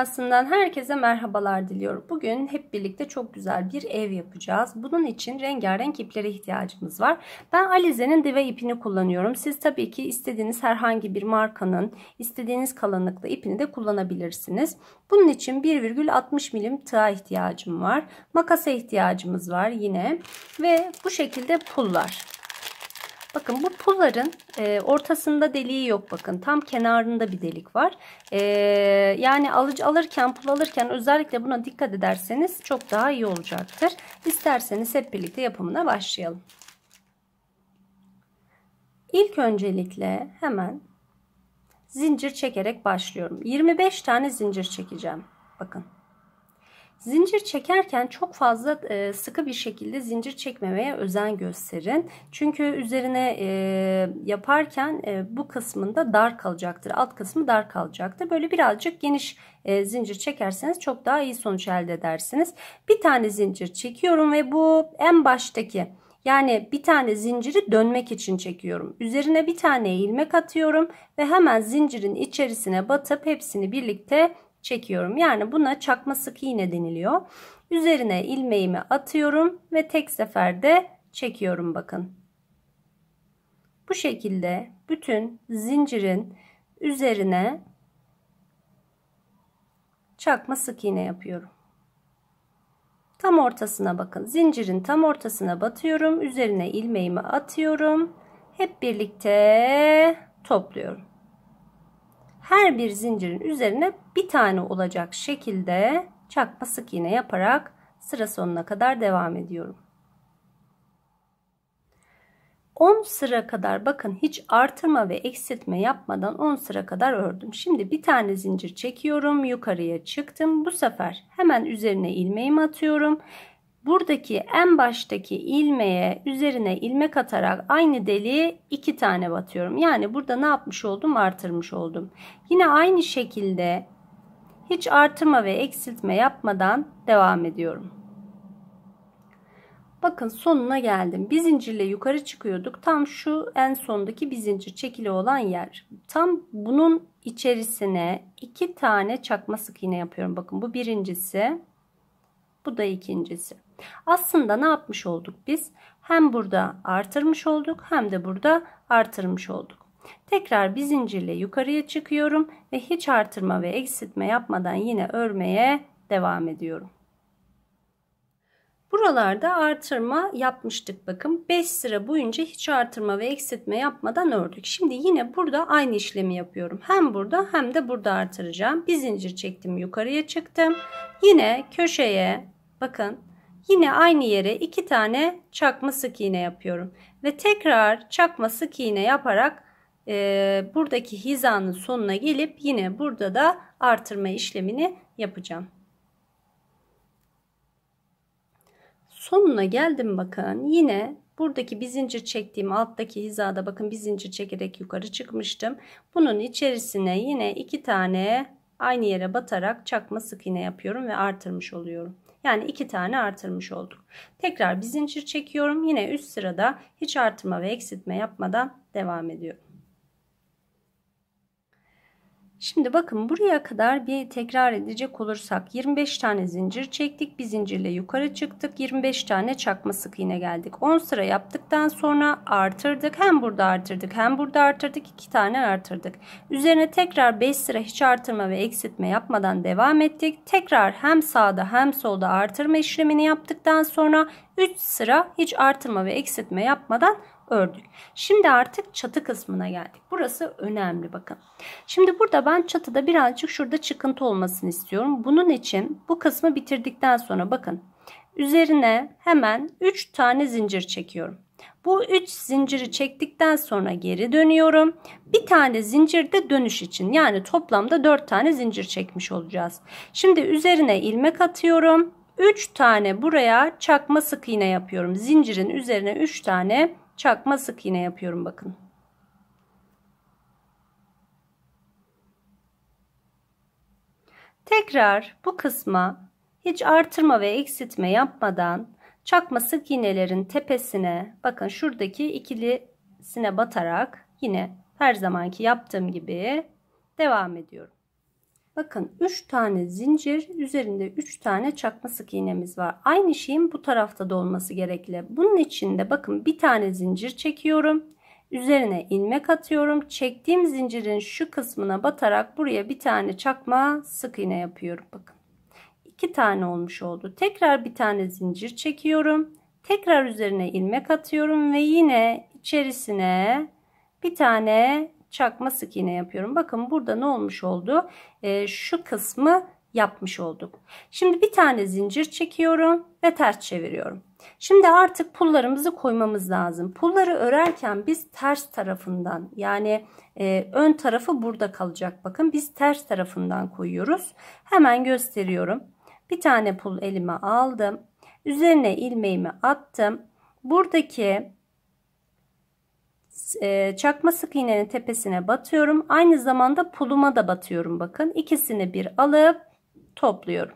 Dünyasından herkese merhabalar diliyorum. Bugün hep birlikte çok güzel bir ev yapacağız. Bunun için rengarenk iplere ihtiyacımız var. Ben Alize'nin dive ipini kullanıyorum. Siz tabii ki istediğiniz herhangi bir markanın istediğiniz kalınlıkta ipini de kullanabilirsiniz. Bunun için 1,60 milim tığa ihtiyacım var. Makasa ihtiyacımız var yine ve bu şekilde pullar. Bakın bu pulların e, ortasında deliği yok bakın. Tam kenarında bir delik var. E, yani alıcı alırken pul alırken özellikle buna dikkat ederseniz çok daha iyi olacaktır. İsterseniz hep birlikte yapımına başlayalım. İlk öncelikle hemen zincir çekerek başlıyorum. 25 tane zincir çekeceğim. Bakın. Zincir çekerken çok fazla e, sıkı bir şekilde zincir çekmemeye özen gösterin. Çünkü üzerine e, yaparken e, bu kısmında dar kalacaktır. Alt kısmı dar kalacaktır. Böyle birazcık geniş zincir çekerseniz çok daha iyi sonuç elde edersiniz. Bir tane zincir çekiyorum ve bu en baştaki yani bir tane zinciri dönmek için çekiyorum. Üzerine bir tane ilmek atıyorum ve hemen zincirin içerisine batıp hepsini birlikte çekiyorum. Yani buna çakma sık iğne deniliyor. Üzerine ilmeğimi atıyorum ve tek seferde çekiyorum bakın. Bu şekilde bütün zincirin üzerine çakma sık iğne yapıyorum. Tam ortasına bakın. Zincirin tam ortasına batıyorum. Üzerine ilmeğimi atıyorum. Hep birlikte topluyorum her bir zincirin üzerine bir tane olacak şekilde çakma sık iğne yaparak sıra sonuna kadar devam ediyorum. 10 sıra kadar bakın hiç artırma ve eksiltme yapmadan 10 sıra kadar ördüm. Şimdi bir tane zincir çekiyorum yukarıya çıktım. Bu sefer hemen üzerine ilmeğimi atıyorum buradaki en baştaki ilmeğe üzerine ilmek atarak aynı deliğe iki tane batıyorum. Yani burada ne yapmış oldum? Artırmış oldum. Yine aynı şekilde hiç artırma ve eksiltme yapmadan devam ediyorum. Bakın sonuna geldim. Bir zincirle yukarı çıkıyorduk. Tam şu en sondaki bir zincir çekili olan yer. Tam bunun içerisine iki tane çakma sık iğne yapıyorum. Bakın bu birincisi. Bu da ikincisi. Aslında ne yapmış olduk biz? Hem burada artırmış olduk hem de burada artırmış olduk. Tekrar bir zincirle yukarıya çıkıyorum ve hiç artırma ve eksiltme yapmadan yine örmeye devam ediyorum. Buralarda artırma yapmıştık bakın. 5 sıra boyunca hiç artırma ve eksiltme yapmadan ördük. Şimdi yine burada aynı işlemi yapıyorum. Hem burada hem de burada artıracağım. Bir zincir çektim yukarıya çıktım. Yine köşeye bakın Yine aynı yere iki tane çakma sık iğne yapıyorum. Ve tekrar çakma sık iğne yaparak e, buradaki hizanın sonuna gelip yine burada da artırma işlemini yapacağım. Sonuna geldim bakın. Yine buradaki bir zincir çektiğim alttaki hizada bakın bir zincir çekerek yukarı çıkmıştım. Bunun içerisine yine iki tane aynı yere batarak çakma sık iğne yapıyorum ve artırmış oluyorum. Yani iki tane artırmış olduk. Tekrar bir zincir çekiyorum. Yine üst sırada hiç artırma ve eksiltme yapmadan devam ediyorum. Şimdi bakın buraya kadar bir tekrar edecek olursak 25 tane zincir çektik. Bir zincirle yukarı çıktık. 25 tane çakma sık iğne geldik. 10 sıra yaptıktan sonra artırdık. Hem burada artırdık hem burada artırdık. 2 tane artırdık. Üzerine tekrar 5 sıra hiç artırma ve eksiltme yapmadan devam ettik. Tekrar hem sağda hem solda artırma işlemini yaptıktan sonra 3 sıra hiç artırma ve eksiltme yapmadan ördük. Şimdi artık çatı kısmına geldik. Burası önemli bakın. Şimdi burada ben çatıda birazcık şurada çıkıntı olmasını istiyorum. Bunun için bu kısmı bitirdikten sonra bakın üzerine hemen 3 tane zincir çekiyorum. Bu 3 zinciri çektikten sonra geri dönüyorum. Bir tane zincir de dönüş için yani toplamda 4 tane zincir çekmiş olacağız. Şimdi üzerine ilmek atıyorum. 3 tane buraya çakma sık iğne yapıyorum. Zincirin üzerine 3 tane çakma sık iğne yapıyorum bakın. Tekrar bu kısma hiç artırma ve eksiltme yapmadan çakma sık iğnelerin tepesine bakın şuradaki ikilisine batarak yine her zamanki yaptığım gibi devam ediyorum. Bakın 3 tane zincir üzerinde 3 tane çakma sık iğnemiz var. Aynı şeyin bu tarafta da olması gerekli. Bunun için de bakın bir tane zincir çekiyorum. Üzerine ilmek atıyorum. Çektiğim zincirin şu kısmına batarak buraya bir tane çakma sık iğne yapıyorum. Bakın. 2 tane olmuş oldu. Tekrar bir tane zincir çekiyorum. Tekrar üzerine ilmek atıyorum ve yine içerisine bir tane çakma sık iğne yapıyorum. Bakın burada ne olmuş oldu? Ee, şu kısmı yapmış olduk. Şimdi bir tane zincir çekiyorum ve ters çeviriyorum. Şimdi artık pullarımızı koymamız lazım. Pulları örerken biz ters tarafından yani e, ön tarafı burada kalacak. Bakın biz ters tarafından koyuyoruz. Hemen gösteriyorum. Bir tane pul elime aldım. Üzerine ilmeğimi attım. Buradaki e, çakma sık iğnenin tepesine batıyorum. Aynı zamanda puluma da batıyorum. Bakın ikisini bir alıp topluyorum.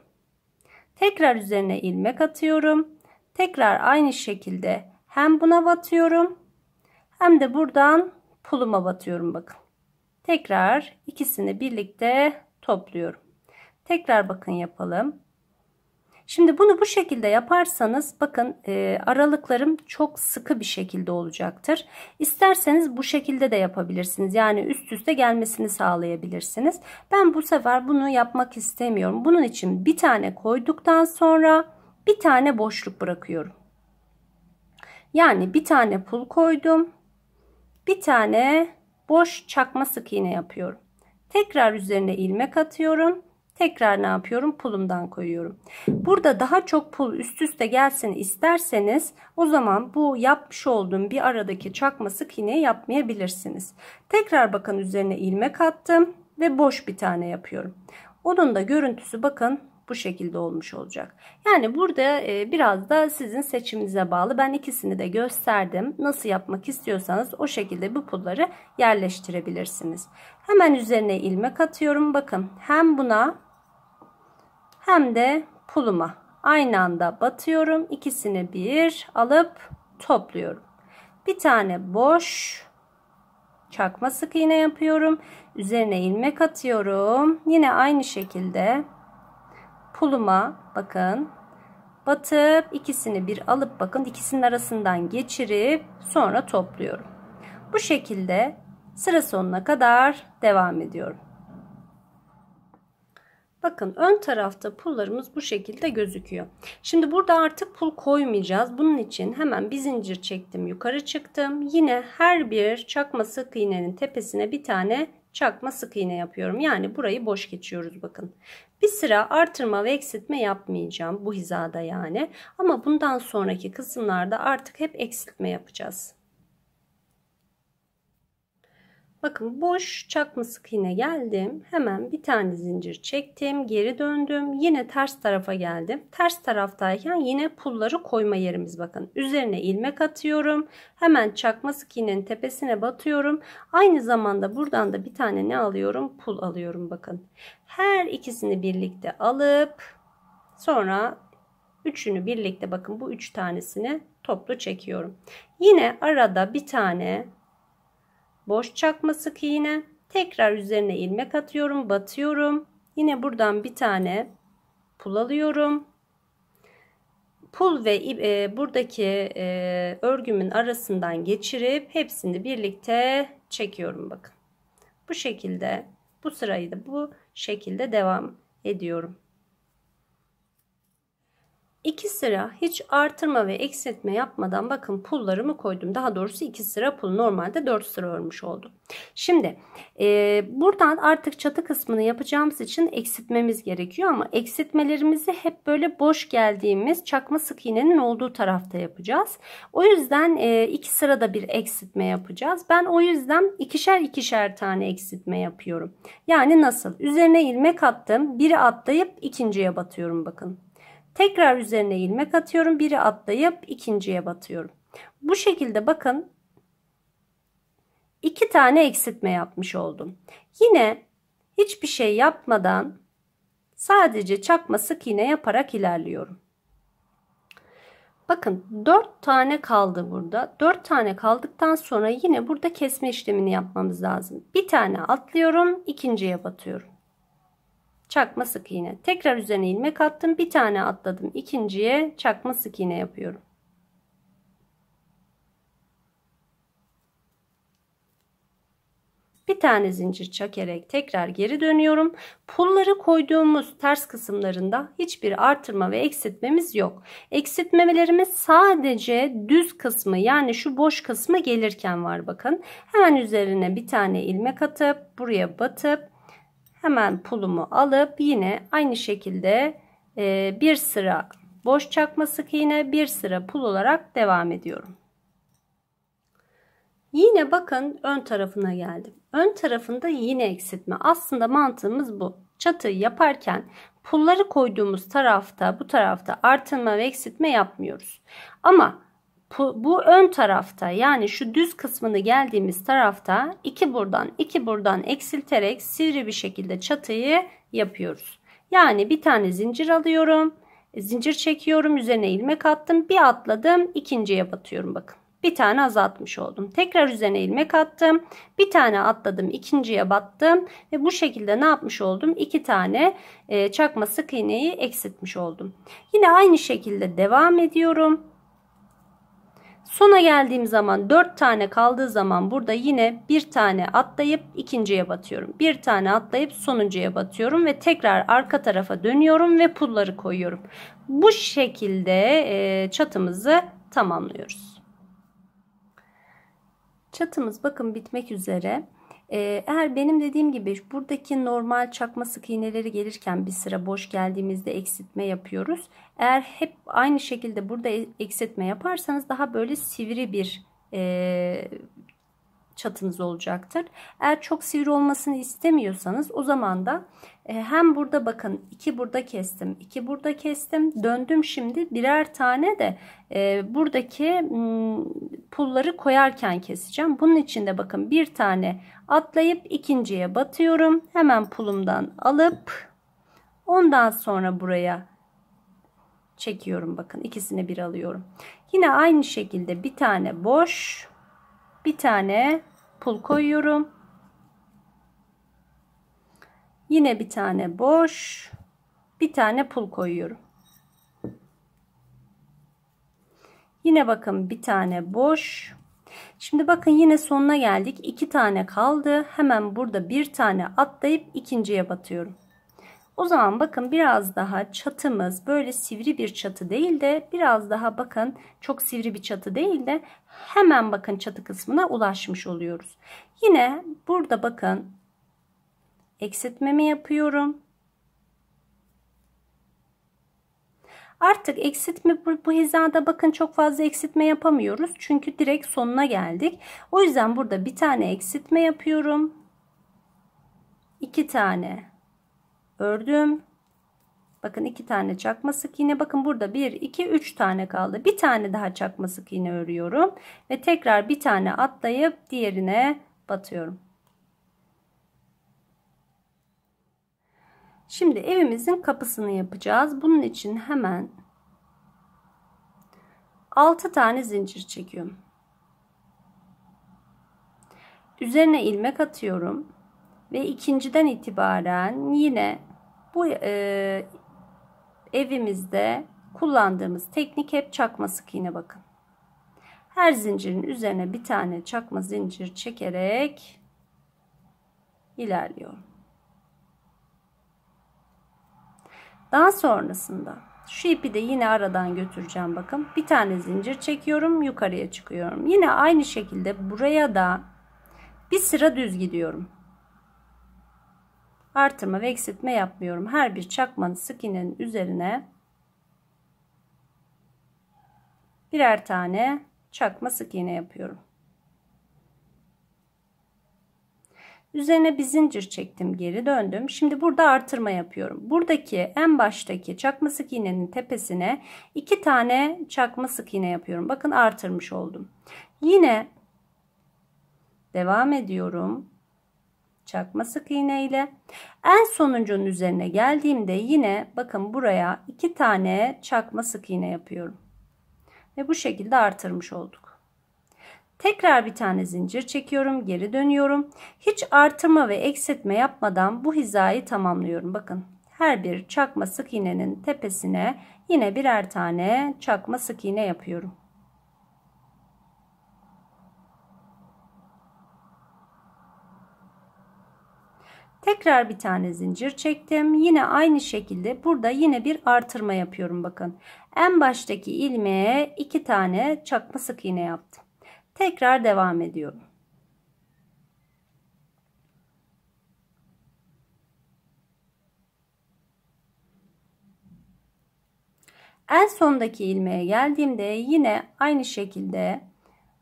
Tekrar üzerine ilmek atıyorum. Tekrar aynı şekilde hem buna batıyorum hem de buradan puluma batıyorum bakın. Tekrar ikisini birlikte topluyorum. Tekrar bakın yapalım. Şimdi bunu bu şekilde yaparsanız bakın e, aralıklarım çok sıkı bir şekilde olacaktır. İsterseniz bu şekilde de yapabilirsiniz. Yani üst üste gelmesini sağlayabilirsiniz. Ben bu sefer bunu yapmak istemiyorum. Bunun için bir tane koyduktan sonra bir tane boşluk bırakıyorum. Yani bir tane pul koydum. Bir tane boş çakma sık iğne yapıyorum. Tekrar üzerine ilmek atıyorum Tekrar ne yapıyorum? Pulumdan koyuyorum. Burada daha çok pul üst üste gelsin isterseniz o zaman bu yapmış olduğum bir aradaki çakma sık iğne yapmayabilirsiniz. Tekrar bakın üzerine ilmek attım ve boş bir tane yapıyorum. Onun da görüntüsü bakın bu şekilde olmuş olacak. Yani burada e, biraz da sizin seçiminize bağlı. Ben ikisini de gösterdim. Nasıl yapmak istiyorsanız o şekilde bu pulları yerleştirebilirsiniz. Hemen üzerine ilmek atıyorum. Bakın hem buna hem de puluma aynı anda batıyorum. İkisini bir alıp topluyorum. Bir tane boş çakma sık iğne yapıyorum. Üzerine ilmek atıyorum. Yine aynı şekilde puluma bakın batıp ikisini bir alıp bakın ikisinin arasından geçirip sonra topluyorum. Bu şekilde sıra sonuna kadar devam ediyorum. Bakın ön tarafta pullarımız bu şekilde gözüküyor. Şimdi burada artık pul koymayacağız. Bunun için hemen bir zincir çektim yukarı çıktım. Yine her bir çakma sık iğnenin tepesine bir tane çakma sık iğne yapıyorum. Yani burayı boş geçiyoruz bakın. Bir sıra artırma ve eksiltme yapmayacağım bu hizada yani. Ama bundan sonraki kısımlarda artık hep eksiltme yapacağız. Bakın boş çakma sık iğne geldim. Hemen bir tane zincir çektim. Geri döndüm. Yine ters tarafa geldim. Ters taraftayken yine pulları koyma yerimiz bakın. Üzerine ilmek atıyorum. Hemen çakma sık iğnenin tepesine batıyorum. Aynı zamanda buradan da bir tane ne alıyorum? Pul alıyorum bakın. Her ikisini birlikte alıp sonra üçünü birlikte bakın bu üç tanesini toplu çekiyorum. Yine arada bir tane boş çakma sık iğne. Tekrar üzerine ilmek atıyorum batıyorum. Yine buradan bir tane pul alıyorum. Pul ve e, buradaki e, örgümün arasından geçirip hepsini birlikte çekiyorum bakın. Bu şekilde bu sırayı da bu şekilde devam ediyorum 2 sıra hiç artırma ve eksiltme yapmadan bakın pullarımı koydum. Daha doğrusu 2 sıra pul normalde 4 sıra örmüş oldum. Şimdi e, buradan artık çatı kısmını yapacağımız için eksiltmemiz gerekiyor ama eksiltmelerimizi hep böyle boş geldiğimiz çakma sık iğnenin olduğu tarafta yapacağız. O yüzden e, iki sırada bir eksiltme yapacağız. Ben o yüzden ikişer ikişer tane eksiltme yapıyorum. Yani nasıl? Üzerine ilmek attım. Biri atlayıp ikinciye batıyorum bakın. Tekrar üzerine ilmek atıyorum. Biri atlayıp ikinciye batıyorum. Bu şekilde bakın iki tane eksiltme yapmış oldum. Yine hiçbir şey yapmadan sadece çakma sık iğne yaparak ilerliyorum. Bakın 4 tane kaldı burada. 4 tane kaldıktan sonra yine burada kesme işlemini yapmamız lazım. Bir tane atlıyorum, ikinciye batıyorum. Çakma sık iğne. Tekrar üzerine ilmek attım. Bir tane atladım. ikinciye çakma sık iğne yapıyorum. Bir tane zincir çekerek tekrar geri dönüyorum. Pulları koyduğumuz ters kısımlarında hiçbir artırma ve eksiltmemiz yok. Eksiltmelerimiz sadece düz kısmı yani şu boş kısmı gelirken var bakın. Hemen üzerine bir tane ilmek atıp buraya batıp hemen pulumu alıp yine aynı şekilde e, bir sıra boş çakma sık iğne bir sıra pul olarak devam ediyorum. Yine bakın ön tarafına geldim. Ön tarafında yine eksiltme. Aslında mantığımız bu. Çatıyı yaparken pulları koyduğumuz tarafta bu tarafta artırma ve eksiltme yapmıyoruz. Ama bu ön tarafta yani şu düz kısmını geldiğimiz tarafta iki buradan iki buradan eksilterek sivri bir şekilde çatıyı yapıyoruz. Yani bir tane zincir alıyorum. Zincir çekiyorum. Üzerine ilmek attım. Bir atladım. ikinciye batıyorum bakın bir tane azaltmış oldum. Tekrar üzerine ilmek attım. Bir tane atladım. ikinciye battım. Ve bu şekilde ne yapmış oldum? İki tane e, çakma sık iğneyi eksiltmiş oldum. Yine aynı şekilde devam ediyorum. Sona geldiğim zaman 4 tane kaldığı zaman burada yine bir tane atlayıp ikinciye batıyorum. Bir tane atlayıp sonuncuya batıyorum ve tekrar arka tarafa dönüyorum ve pulları koyuyorum. Bu şekilde e, çatımızı tamamlıyoruz. Çatımız bakın bitmek üzere. Ee, eğer benim dediğim gibi buradaki normal çakma sık iğneleri gelirken bir sıra boş geldiğimizde eksiltme yapıyoruz. Eğer hep aynı şekilde burada eksiltme yaparsanız daha böyle sivri bir e, çatınız olacaktır. Eğer çok sivri olmasını istemiyorsanız o zaman da e, hem burada bakın iki burada kestim, iki burada kestim. Döndüm şimdi birer tane de e, buradaki pulları koyarken keseceğim. Bunun için de bakın bir tane atlayıp ikinciye batıyorum. Hemen pulumdan alıp ondan sonra buraya çekiyorum. Bakın ikisini bir alıyorum. Yine aynı şekilde bir tane boş bir tane pul koyuyorum. Yine bir tane boş, bir tane pul koyuyorum. Yine bakın bir tane boş. Şimdi bakın yine sonuna geldik. İki tane kaldı. Hemen burada bir tane atlayıp ikinciye batıyorum. O zaman bakın biraz daha çatımız böyle sivri bir çatı değil de biraz daha bakın çok sivri bir çatı değil de hemen bakın çatı kısmına ulaşmış oluyoruz. Yine burada bakın eksiltmemi yapıyorum. Artık eksiltme bu, bu hizada bakın çok fazla eksiltme yapamıyoruz. Çünkü direkt sonuna geldik. O yüzden burada bir tane eksiltme yapıyorum. iki tane ördüm. Bakın iki tane çakma sık iğne. Bakın burada bir, iki, üç tane kaldı. Bir tane daha çakma sık iğne örüyorum. Ve tekrar bir tane atlayıp diğerine batıyorum. Şimdi evimizin kapısını yapacağız. Bunun için hemen 6 tane zincir çekiyorum. Üzerine ilmek atıyorum ve ikinciden itibaren yine bu e, evimizde kullandığımız teknik hep çakma sık iğne bakın. Her zincirin üzerine bir tane çakma zincir çekerek ilerliyorum. Daha sonrasında şu ipi de yine aradan götüreceğim bakın. Bir tane zincir çekiyorum yukarıya çıkıyorum. Yine aynı şekilde buraya da bir sıra düz gidiyorum artırma ve eksiltme yapmıyorum. Her bir çakmanın sık iğnenin üzerine birer tane çakma sık iğne yapıyorum. Üzerine bir zincir çektim geri döndüm. Şimdi burada artırma yapıyorum. Buradaki en baştaki çakma sık iğnenin tepesine iki tane çakma sık iğne yapıyorum. Bakın artırmış oldum. Yine devam ediyorum çakma sık iğne ile en sonuncunun üzerine geldiğimde yine bakın buraya iki tane çakma sık iğne yapıyorum. Ve bu şekilde artırmış olduk. Tekrar bir tane zincir çekiyorum geri dönüyorum. Hiç artırma ve eksiltme yapmadan bu hizayı tamamlıyorum. Bakın her bir çakma sık iğnenin tepesine yine birer tane çakma sık iğne yapıyorum. Tekrar bir tane zincir çektim. Yine aynı şekilde burada yine bir artırma yapıyorum bakın. En baştaki ilmeğe iki tane çakma sık iğne yaptım. Tekrar devam ediyorum. En sondaki ilmeğe geldiğimde yine aynı şekilde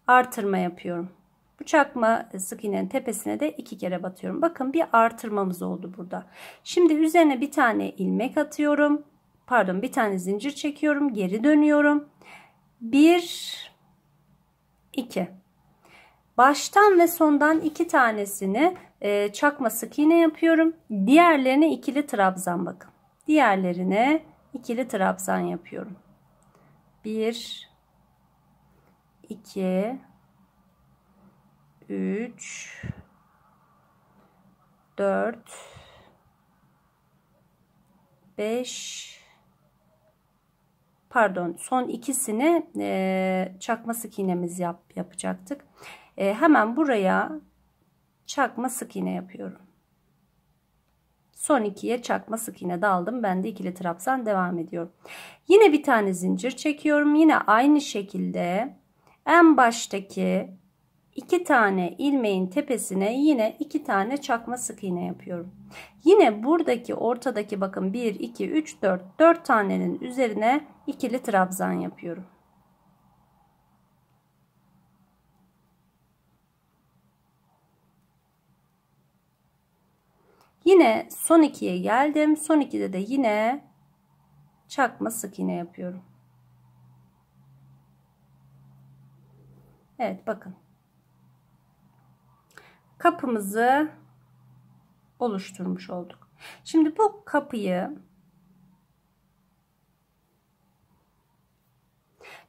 artırma yapıyorum. Bu çakma sık iğnenin tepesine de iki kere batıyorum. Bakın bir artırmamız oldu burada. Şimdi üzerine bir tane ilmek atıyorum. Pardon bir tane zincir çekiyorum. Geri dönüyorum. Bir, iki. Baştan ve sondan iki tanesini e, çakma sık iğne yapıyorum. Diğerlerine ikili trabzan bakın. Diğerlerine ikili trabzan yapıyorum. Bir, iki. 3 4 5 pardon son ikisini e, çakma sık iğnemiz yap, yapacaktık. E, hemen buraya çakma sık iğne yapıyorum. Son ikiye çakma sık iğne daldım. Ben de ikili trabzan devam ediyorum. Yine bir tane zincir çekiyorum. Yine aynı şekilde en baştaki iki tane ilmeğin tepesine yine iki tane çakma sık iğne yapıyorum. Yine buradaki ortadaki bakın 1 2 3 4 4 tanenin üzerine ikili trabzan yapıyorum. Yine son ikiye geldim. Son ikide de yine çakma sık iğne yapıyorum. Evet bakın kapımızı oluşturmuş olduk. Şimdi bu kapıyı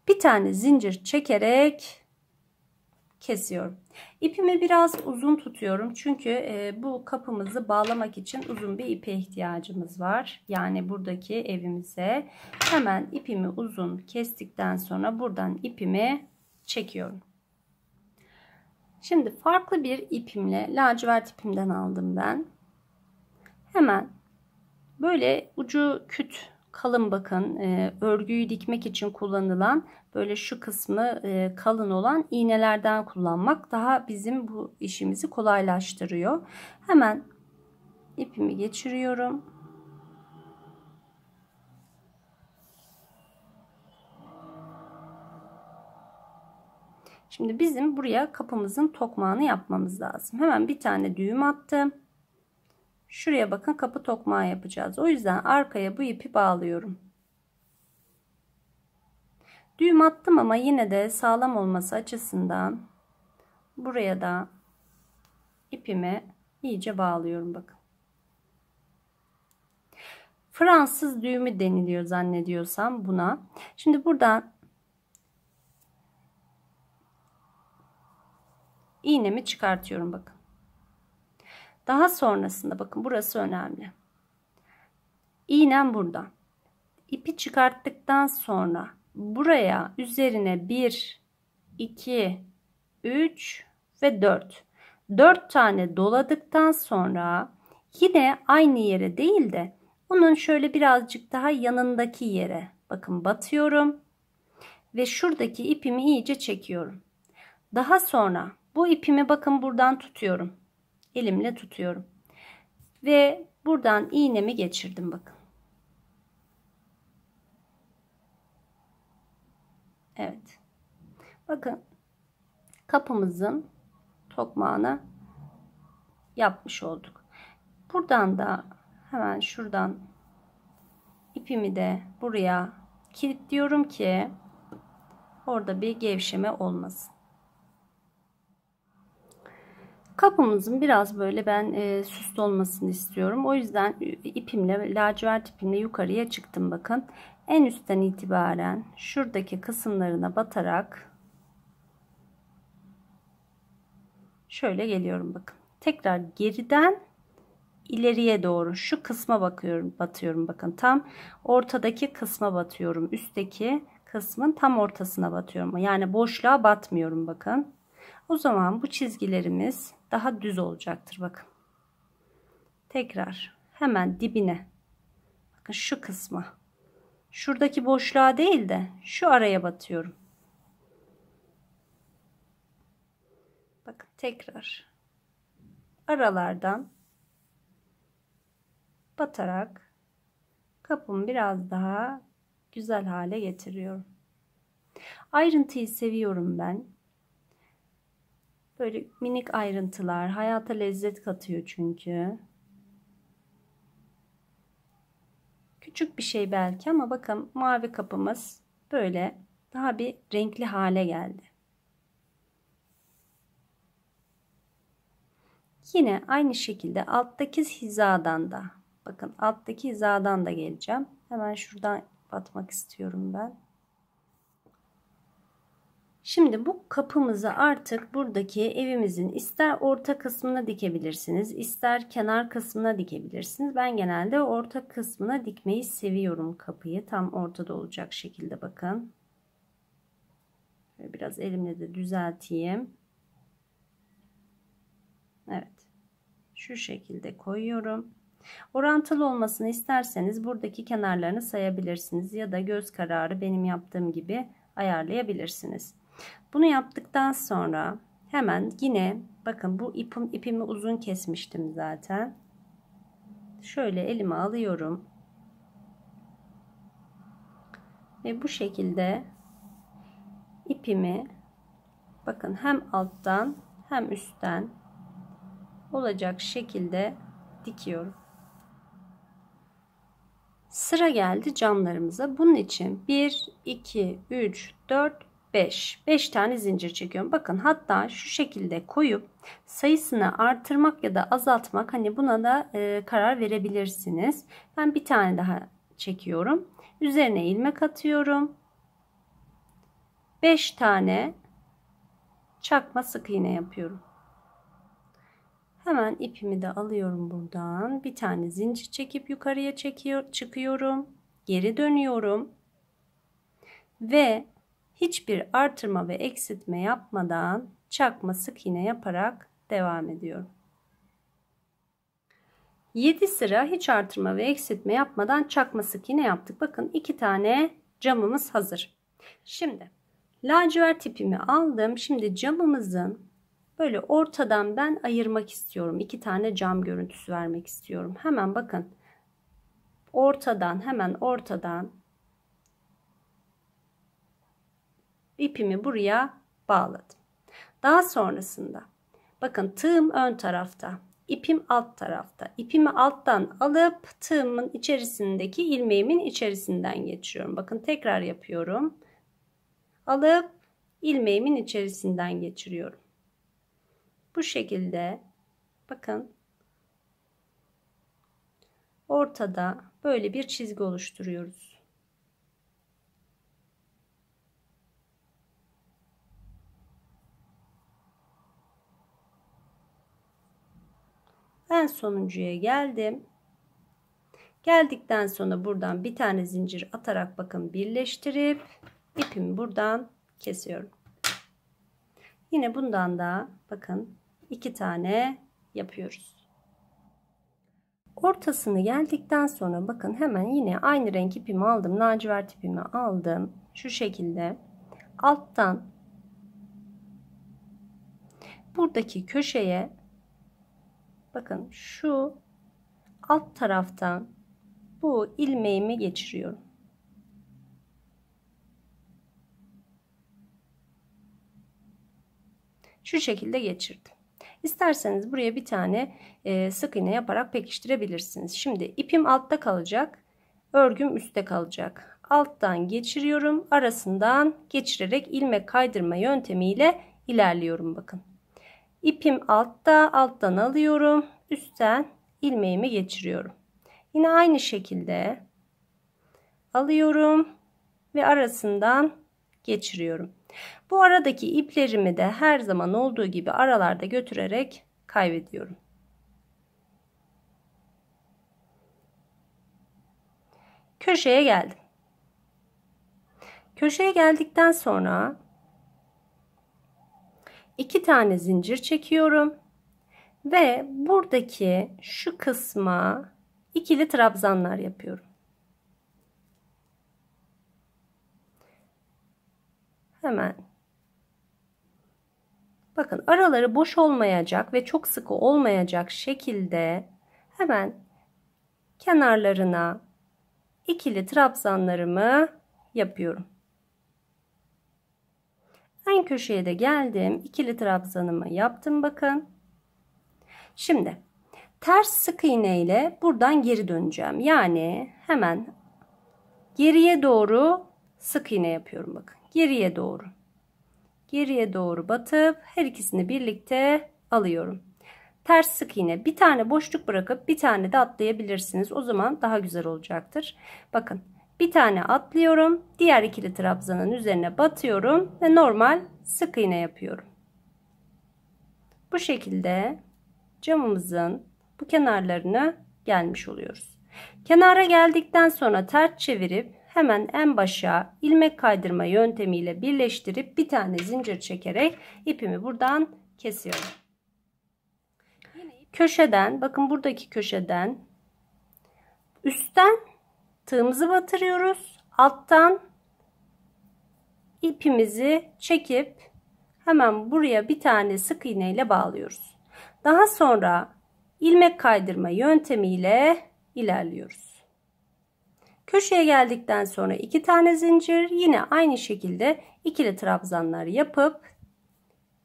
bir tane zincir çekerek kesiyorum. İpimi biraz uzun tutuyorum çünkü e, bu kapımızı bağlamak için uzun bir ipe ihtiyacımız var. Yani buradaki evimize hemen ipimi uzun kestikten sonra buradan ipimi çekiyorum. Şimdi farklı bir ipimle lacivert ipimden aldım ben. Hemen böyle ucu küt kalın bakın e, örgüyü dikmek için kullanılan böyle şu kısmı e, kalın olan iğnelerden kullanmak daha bizim bu işimizi kolaylaştırıyor. Hemen ipimi geçiriyorum. Şimdi bizim buraya kapımızın tokmağını yapmamız lazım. Hemen bir tane düğüm attım. Şuraya bakın kapı tokmağı yapacağız. O yüzden arkaya bu ipi bağlıyorum. Düğüm attım ama yine de sağlam olması açısından buraya da ipimi iyice bağlıyorum bakın. Fransız düğümü deniliyor zannediyorsam buna. Şimdi buradan iğnemi çıkartıyorum bakın. Daha sonrasında bakın burası önemli. İğnem burada. İpi çıkarttıktan sonra buraya üzerine 1, 2, 3 ve 4. 4 tane doladıktan sonra yine aynı yere değil de onun şöyle birazcık daha yanındaki yere bakın batıyorum ve şuradaki ipimi iyice çekiyorum. Daha sonra bu ipimi bakın buradan tutuyorum. Elimle tutuyorum. Ve buradan iğnemi geçirdim bakın. Evet. Bakın kapımızın tokmağını yapmış olduk. Buradan da hemen şuradan ipimi de buraya kilitliyorum ki orada bir gevşeme olmasın. Kapımızın biraz böyle ben e, süslü olmasını istiyorum. O yüzden ipimle lacivert ipimle yukarıya çıktım bakın. En üstten itibaren şuradaki kısımlarına batarak şöyle geliyorum bakın. Tekrar geriden ileriye doğru şu kısma bakıyorum batıyorum bakın tam ortadaki kısma batıyorum üstteki kısmın tam ortasına batıyorum yani boşluğa batmıyorum bakın o zaman bu çizgilerimiz daha düz olacaktır bakın tekrar hemen dibine bakın şu kısma şuradaki boşluğa değil de şu araya batıyorum bakın tekrar aralardan batarak kapımı biraz daha güzel hale getiriyorum. Ayrıntıyı seviyorum ben. Böyle minik ayrıntılar hayata lezzet katıyor çünkü. Küçük bir şey belki ama bakın mavi kapımız böyle daha bir renkli hale geldi. Yine aynı şekilde alttaki hizadan da bakın alttaki hizadan da geleceğim. Hemen şuradan batmak istiyorum ben. Şimdi bu kapımızı artık buradaki evimizin ister orta kısmına dikebilirsiniz, ister kenar kısmına dikebilirsiniz. Ben genelde orta kısmına dikmeyi seviyorum kapıyı. Tam ortada olacak şekilde bakın. Biraz elimle de düzelteyim. Evet. Şu şekilde koyuyorum. Orantılı olmasını isterseniz buradaki kenarlarını sayabilirsiniz ya da göz kararı benim yaptığım gibi ayarlayabilirsiniz. Bunu yaptıktan sonra hemen yine bakın bu ipim ipimi uzun kesmiştim zaten. Şöyle elime alıyorum. Ve bu şekilde ipimi bakın hem alttan hem üstten olacak şekilde dikiyorum. Sıra geldi camlarımıza. Bunun için 1, 2, 3, 4, 5. 5 tane zincir çekiyorum. Bakın hatta şu şekilde koyup sayısını artırmak ya da azaltmak hani buna da e, karar verebilirsiniz. Ben bir tane daha çekiyorum. Üzerine ilmek atıyorum. 5 tane çakma sık iğne yapıyorum. Hemen ipimi de alıyorum buradan. Bir tane zincir çekip yukarıya çekiyor, çıkıyorum. Geri dönüyorum. Ve hiçbir artırma ve eksiltme yapmadan çakma sık iğne yaparak devam ediyorum. 7 sıra hiç artırma ve eksiltme yapmadan çakma sık iğne yaptık. Bakın iki tane camımız hazır. Şimdi lacivert ipimi aldım. Şimdi camımızın Böyle ortadan ben ayırmak istiyorum. İki tane cam görüntüsü vermek istiyorum. Hemen bakın. Ortadan hemen ortadan ipimi buraya bağladım. Daha sonrasında bakın tığım ön tarafta. ipim alt tarafta. İpimi alttan alıp tığımın içerisindeki ilmeğimin içerisinden geçiriyorum. Bakın tekrar yapıyorum. Alıp ilmeğimin içerisinden geçiriyorum. Bu şekilde bakın ortada böyle bir çizgi oluşturuyoruz. En sonuncuya geldim. Geldikten sonra buradan bir tane zincir atarak bakın birleştirip ipimi buradan kesiyorum. Yine bundan da bakın iki tane yapıyoruz. Ortasını geldikten sonra bakın hemen yine aynı renk ipimi aldım. Lacivert ipimi aldım. Şu şekilde alttan buradaki köşeye bakın şu alt taraftan bu ilmeğimi geçiriyorum. Şu şekilde geçirdim. İsterseniz buraya bir tane e, sık iğne yaparak pekiştirebilirsiniz. Şimdi ipim altta kalacak. Örgüm üstte kalacak. Alttan geçiriyorum. Arasından geçirerek ilmek kaydırma yöntemiyle ilerliyorum bakın ipim altta alttan alıyorum üstten ilmeğimi geçiriyorum. Yine aynı şekilde alıyorum ve arasından geçiriyorum. Bu aradaki iplerimi de her zaman olduğu gibi aralarda götürerek kaybediyorum. Köşeye geldim. Köşeye geldikten sonra iki tane zincir çekiyorum ve buradaki şu kısma ikili trabzanlar yapıyorum. Hemen bakın araları boş olmayacak ve çok sıkı olmayacak şekilde hemen kenarlarına ikili trabzanlarımı yapıyorum. En köşeye de geldim. ikili trabzanımı yaptım bakın. Şimdi ters sık iğne ile buradan geri döneceğim. Yani hemen geriye doğru sık iğne yapıyorum bakın. Geriye doğru. Geriye doğru batıp her ikisini birlikte alıyorum. Ters sık iğne bir tane boşluk bırakıp bir tane de atlayabilirsiniz. O zaman daha güzel olacaktır. Bakın bir tane atlıyorum. Diğer ikili trabzanın üzerine batıyorum ve normal sık iğne yapıyorum. Bu şekilde camımızın bu kenarlarına gelmiş oluyoruz. Kenara geldikten sonra ters çevirip hemen en başa ilmek kaydırma yöntemiyle birleştirip bir tane zincir çekerek ipimi buradan kesiyorum. Köşeden bakın buradaki köşeden üstten tığımızı batırıyoruz. Alttan ipimizi çekip hemen buraya bir tane sık iğne ile bağlıyoruz. Daha sonra ilmek kaydırma yöntemiyle ilerliyoruz. Köşeye geldikten sonra iki tane zincir yine aynı şekilde ikili trabzanlar yapıp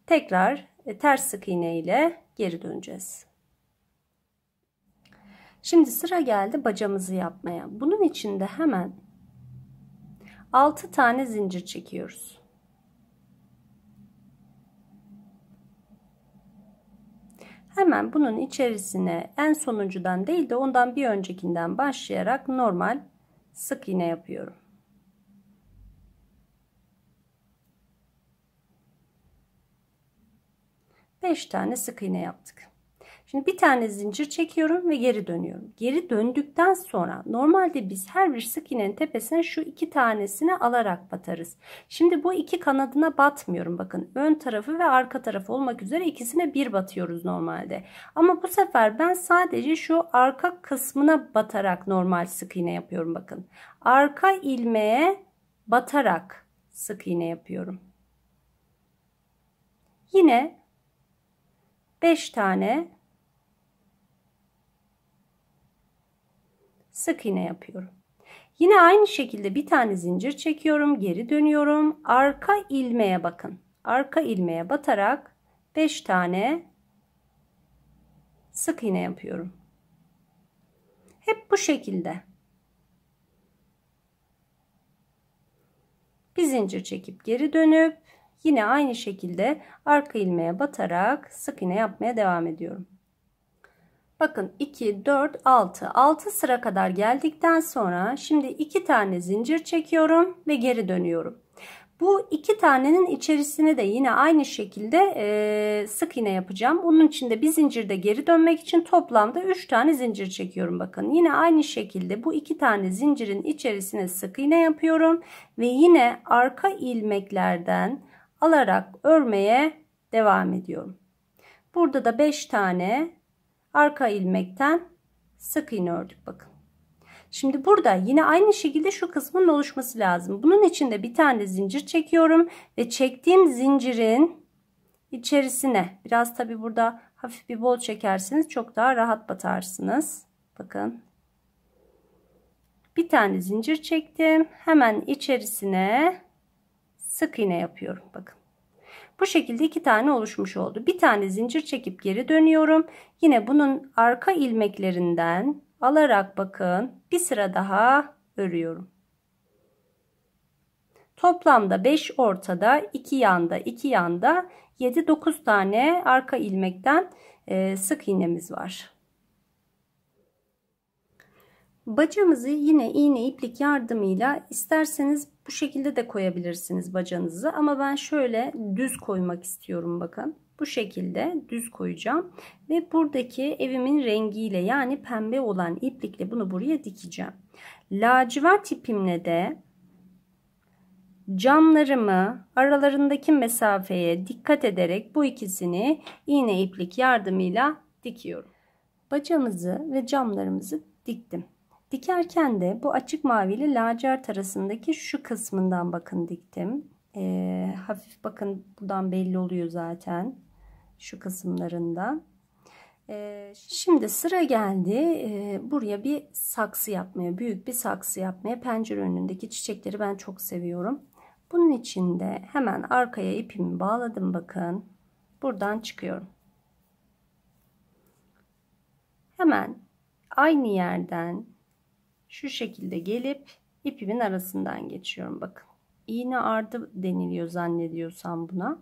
tekrar e, ters sık iğne ile geri döneceğiz. Şimdi sıra geldi bacamızı yapmaya. Bunun için de hemen 6 tane zincir çekiyoruz. Hemen bunun içerisine en sonuncudan değil de ondan bir öncekinden başlayarak normal sık iğne yapıyorum. Beş tane sık iğne yaptık. Şimdi bir tane zincir çekiyorum ve geri dönüyorum. Geri döndükten sonra normalde biz her bir sık iğnenin tepesine şu iki tanesini alarak batarız. Şimdi bu iki kanadına batmıyorum. Bakın ön tarafı ve arka tarafı olmak üzere ikisine bir batıyoruz normalde. Ama bu sefer ben sadece şu arka kısmına batarak normal sık iğne yapıyorum. Bakın arka ilmeğe batarak sık iğne yapıyorum. Yine 5 tane sık iğne yapıyorum. Yine aynı şekilde bir tane zincir çekiyorum. Geri dönüyorum. Arka ilmeğe bakın. Arka ilmeğe batarak 5 tane sık iğne yapıyorum. Hep bu şekilde. Bir zincir çekip geri dönüp yine aynı şekilde arka ilmeğe batarak sık iğne yapmaya devam ediyorum. Bakın 2, 4, 6. 6 sıra kadar geldikten sonra şimdi 2 tane zincir çekiyorum ve geri dönüyorum. Bu iki tanenin içerisine de yine aynı şekilde e, sık iğne yapacağım. Bunun için de bir zincirde geri dönmek için toplamda 3 tane zincir çekiyorum. Bakın yine aynı şekilde bu iki tane zincirin içerisine sık iğne yapıyorum. Ve yine arka ilmeklerden alarak örmeye devam ediyorum. Burada da 5 tane arka ilmekten sık iğne ördük bakın. Şimdi burada yine aynı şekilde şu kısmın oluşması lazım. Bunun için de bir tane zincir çekiyorum ve çektiğim zincirin içerisine biraz tabi burada hafif bir bol çekerseniz çok daha rahat batarsınız. Bakın. Bir tane zincir çektim. Hemen içerisine sık iğne yapıyorum. Bakın. Bu şekilde iki tane oluşmuş oldu. Bir tane zincir çekip geri dönüyorum. Yine bunun arka ilmeklerinden alarak bakın bir sıra daha örüyorum. Toplamda 5 ortada 2 yanda 2 yanda 7-9 tane arka ilmekten e, sık iğnemiz var. Bacamızı yine iğne iplik yardımıyla isterseniz bu şekilde de koyabilirsiniz bacanızı ama ben şöyle düz koymak istiyorum bakın. Bu şekilde düz koyacağım ve buradaki evimin rengiyle yani pembe olan iplikle bunu buraya dikeceğim. Lacivert ipimle de camlarımı aralarındaki mesafeye dikkat ederek bu ikisini iğne iplik yardımıyla dikiyorum. Bacamızı ve camlarımızı diktim. Dikerken de bu açık mavi ile lacivert arasındaki şu kısmından bakın diktim. Ee, hafif bakın buradan belli oluyor zaten şu kısımlarından. Ee, şimdi sıra geldi ee, buraya bir saksı yapmaya, büyük bir saksı yapmaya. Pencere önündeki çiçekleri ben çok seviyorum. Bunun için de hemen arkaya ipimi bağladım bakın. Buradan çıkıyorum. Hemen aynı yerden şu şekilde gelip ipimin arasından geçiyorum bakın. İğne ardı deniliyor zannediyorsam buna.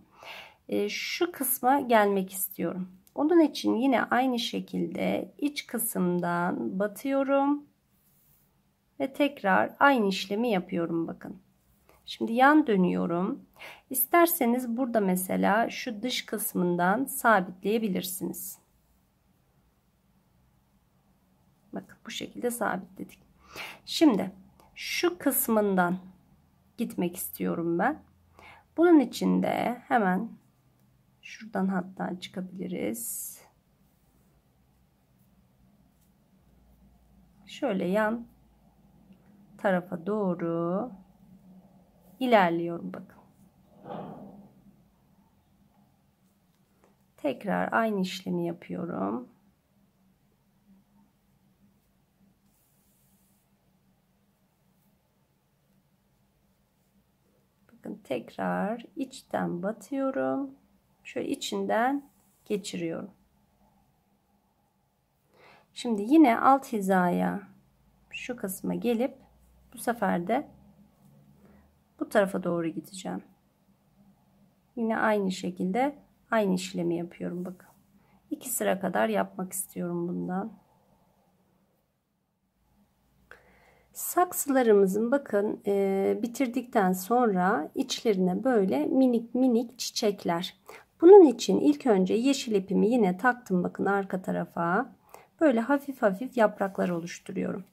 E, şu kısma gelmek istiyorum. Onun için yine aynı şekilde iç kısımdan batıyorum ve tekrar aynı işlemi yapıyorum bakın. Şimdi yan dönüyorum. İsterseniz burada mesela şu dış kısmından sabitleyebilirsiniz. Bakın bu şekilde sabitledik. Şimdi şu kısmından gitmek istiyorum ben. Bunun için de hemen şuradan hatta çıkabiliriz. Şöyle yan tarafa doğru ilerliyorum bakın. Tekrar aynı işlemi yapıyorum. Bakın tekrar içten batıyorum. Şöyle içinden geçiriyorum. Şimdi yine alt hizaya şu kısma gelip bu sefer de bu tarafa doğru gideceğim. Yine aynı şekilde aynı işlemi yapıyorum bakın. İki sıra kadar yapmak istiyorum bundan. Saksılarımızın bakın e, bitirdikten sonra içlerine böyle minik minik çiçekler. Bunun için ilk önce yeşil ipimi yine taktım bakın arka tarafa. Böyle hafif hafif yapraklar oluşturuyorum.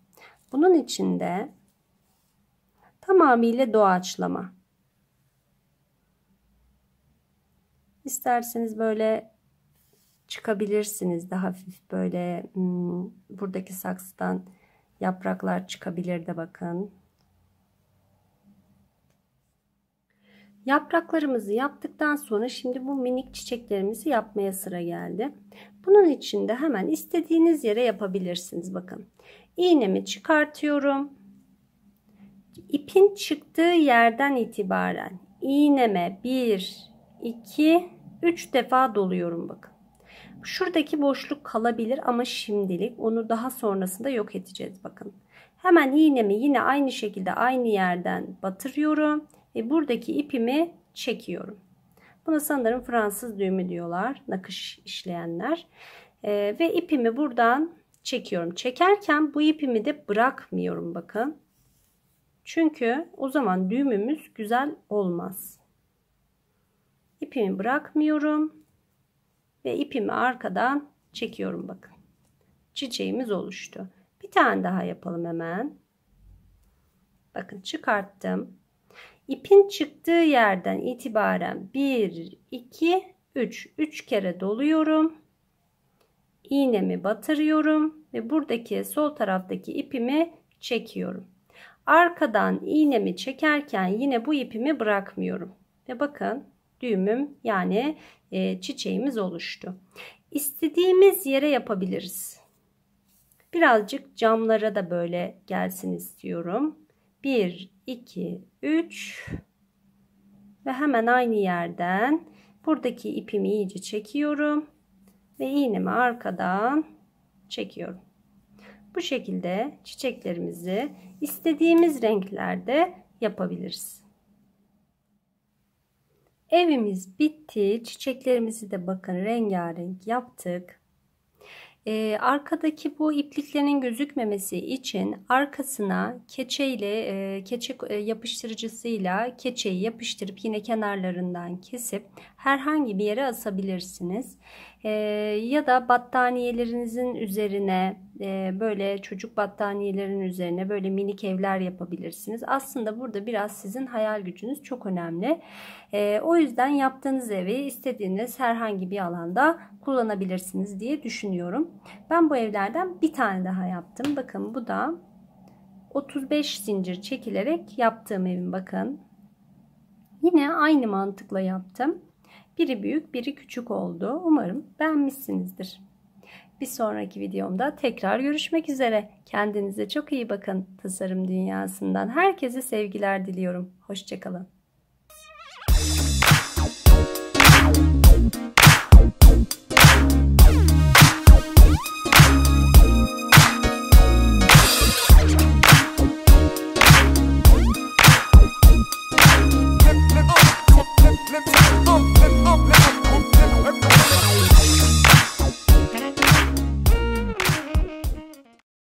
Bunun için de tamamıyla doğaçlama. İsterseniz böyle çıkabilirsiniz de hafif böyle hmm, buradaki saksıdan yapraklar çıkabilir de bakın. Yapraklarımızı yaptıktan sonra şimdi bu minik çiçeklerimizi yapmaya sıra geldi. Bunun için de hemen istediğiniz yere yapabilirsiniz. Bakın iğnemi çıkartıyorum. İpin çıktığı yerden itibaren iğneme 1, 2, 3 defa doluyorum bakın. Şuradaki boşluk kalabilir ama şimdilik onu daha sonrasında yok edeceğiz bakın. Hemen iğnemi yine aynı şekilde aynı yerden batırıyorum ve buradaki ipimi çekiyorum. Buna sanırım Fransız düğümü diyorlar nakış işleyenler. Ee, ve ipimi buradan çekiyorum. Çekerken bu ipimi de bırakmıyorum bakın. Çünkü o zaman düğümümüz güzel olmaz. İpimi bırakmıyorum ve ipimi arkadan çekiyorum bakın. Çiçeğimiz oluştu. Bir tane daha yapalım hemen. Bakın çıkarttım. İpin çıktığı yerden itibaren 1, 2, 3. 3 kere doluyorum. İğnemi batırıyorum ve buradaki sol taraftaki ipimi çekiyorum. Arkadan iğnemi çekerken yine bu ipimi bırakmıyorum. Ve bakın düğümüm yani e, çiçeğimiz oluştu. İstediğimiz yere yapabiliriz. Birazcık camlara da böyle gelsin istiyorum. 1, 2, 3 ve hemen aynı yerden buradaki ipimi iyice çekiyorum ve iğnemi arkadan çekiyorum. Bu şekilde çiçeklerimizi istediğimiz renklerde yapabiliriz. Evimiz bitti. Çiçeklerimizi de bakın rengarenk yaptık. Ee, arkadaki bu ipliklerin gözükmemesi için arkasına keçeyle e, keçe e, yapıştırıcısıyla keçeyi yapıştırıp yine kenarlarından kesip herhangi bir yere asabilirsiniz. E, ya da battaniyelerinizin üzerine böyle çocuk battaniyelerinin üzerine böyle minik evler yapabilirsiniz. Aslında burada biraz sizin hayal gücünüz çok önemli. O yüzden yaptığınız evi istediğiniz herhangi bir alanda kullanabilirsiniz diye düşünüyorum. Ben bu evlerden bir tane daha yaptım. Bakın bu da 35 zincir çekilerek yaptığım evim bakın. Yine aynı mantıkla yaptım. Biri büyük, biri küçük oldu. Umarım beğenmişsinizdir. Bir sonraki videomda tekrar görüşmek üzere. Kendinize çok iyi bakın. Tasarım dünyasından herkese sevgiler diliyorum. Hoşçakalın.